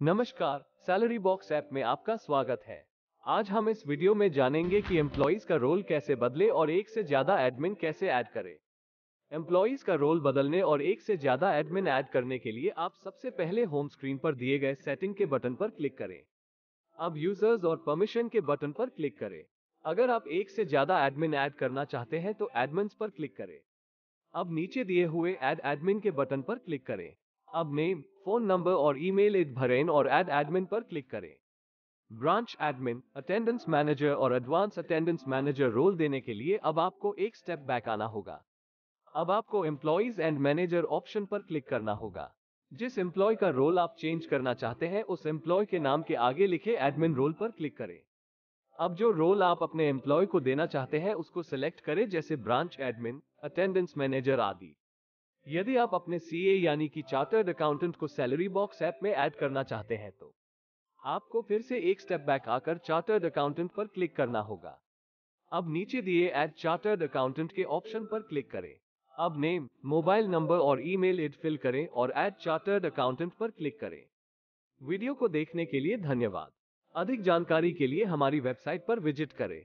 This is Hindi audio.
नमस्कार सैलरी बॉक्स ऐप में आपका स्वागत है। आज हम इस वीडियो में जानेंगे कि एम्प्लॉइज का रोल कैसे बदले और एक से ज़्यादा एडमिन कैसे ऐड करें। एम्प्लॉइज का रोल बदलने और एक से ज़्यादा एडमिन ऐड करने के लिए आप सबसे पहले होम स्क्रीन पर दिए गए सेटिंग के बटन पर क्लिक करें। अब यूज़र्स और परमिशन के बटन पर क्लिक करें। अगर आप एक से ज़्यादा एडमिन ऐड करना चाहते हैं तो एडमिन पर क्लिक करें। अब नीचे दिए हुए ऐड एडमिन के बटन पर क्लिक करें। अब नेम फ़ोन नंबर और ईमेल id भरें और ऐड एडमिन पर क्लिक करें। ब्रांच एडमिन अटेंडेंस मैनेजर और एडवांस अटेंडेंस मैनेजर रोल देने के लिए अब आपको एक स्टेप बैक आना होगा। अब आपको एम्प्लॉइज एंड मैनेजर ऑप्शन पर क्लिक करना होगा। जिस एम्प्लॉय का रोल आप चेंज करना चाहते हैं, उस एम्प्लॉय के नाम के आगे लिखे एडमिन रोल पर क्लिक करें। अब जो रोल आप अपने एम्प्लॉय को देना चाहते हैं, उसको सिलेक्ट करें, जैसे ब्रांच एडमिन अटेंडेंस मैनेजर आदि। यदि आप अपने सीए यानी कि चार्टर्ड अकाउंटेंट को सैलरी बॉक्स ऐप में ऐड करना चाहते हैं तो आपको फिर से एक स्टेप बैक आकर चार्टर्ड अकाउंटेंट पर क्लिक करना होगा। अब नीचे दिए ऐड चार्टर्ड अकाउंटेंट के ऑप्शन पर क्लिक करें। अब नेम, मोबाइल नंबर और ईमेल id फिल करें और ऐड चार्टर्ड अकाउंटेंट पर क्लिक करें। वीडियो को देखने के लिए धन्यवाद। अधिक जानकारी के लिए हमारी वेबसाइट पर विज़िट करें।